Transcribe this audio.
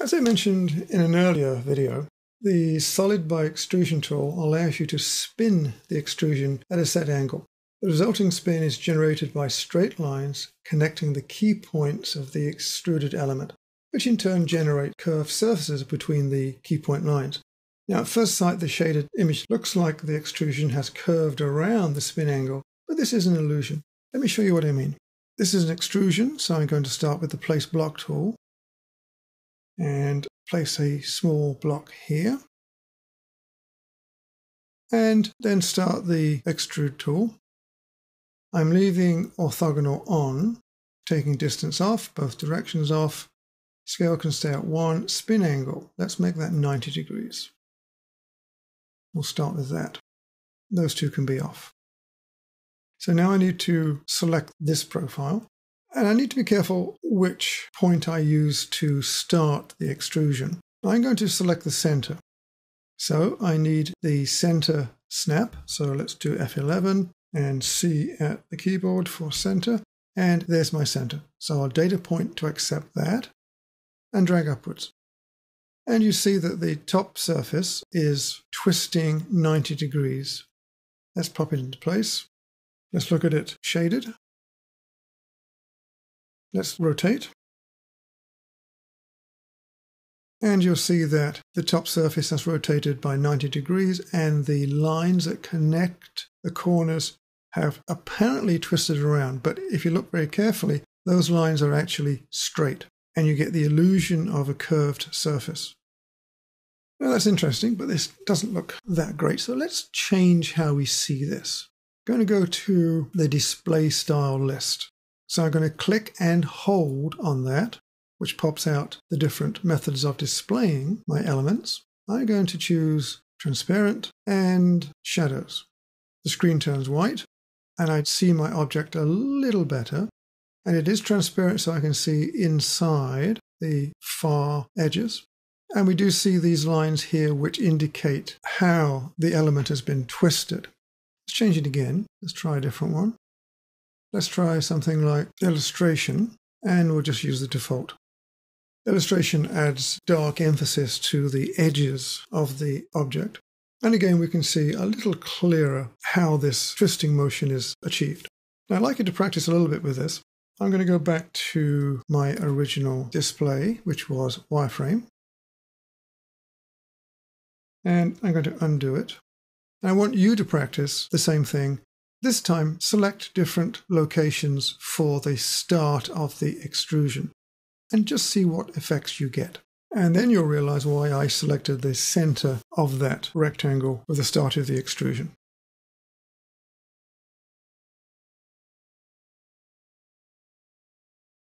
As I mentioned in an earlier video, the Solid by Extrusion tool allows you to spin the extrusion at a set angle. The resulting spin is generated by straight lines connecting the key points of the extruded element, which in turn generate curved surfaces between the key point lines. Now, at first sight, the shaded image looks like the extrusion has curved around the spin angle, but this is an illusion. Let me show you what I mean. This is an extrusion, so I'm going to start with the Place Block tool and place a small block here. And then start the extrude tool. I'm leaving orthogonal on, taking distance off, both directions off. Scale can stay at 1. Spin angle, let's make that 90 degrees. We'll start with that. Those two can be off. So now I need to select this profile. And I need to be careful which point I use to start the extrusion. I'm going to select the center. So I need the center snap. So let's do F11 and C at the keyboard for center. And there's my center. So I'll data point to accept that and drag upwards. And you see that the top surface is twisting 90 degrees. Let's pop it into place. Let's look at it shaded. Let's rotate. And you'll see that the top surface has rotated by 90 degrees and the lines that connect the corners have apparently twisted around. But if you look very carefully, those lines are actually straight and you get the illusion of a curved surface. Now that's interesting, but this doesn't look that great. So let's change how we see this. I'm going to go to the display style list. So I'm going to click and hold on that, which pops out the different methods of displaying my elements. I'm going to choose transparent and shadows. The screen turns white and I see my object a little better. And it is transparent so I can see inside the far edges. And we do see these lines here which indicate how the element has been twisted. Let's change it again. Let's try a different one. Let's try something like illustration, and we'll just use the default. Illustration adds dark emphasis to the edges of the object. And again, we can see a little clearer how this twisting motion is achieved. Now, I'd like you to practice a little bit with this. I'm going to go back to my original display, which was wireframe. And I'm going to undo it. And I want you to practice the same thing this time, select different locations for the start of the extrusion and just see what effects you get. And then you'll realize why I selected the center of that rectangle for the start of the extrusion.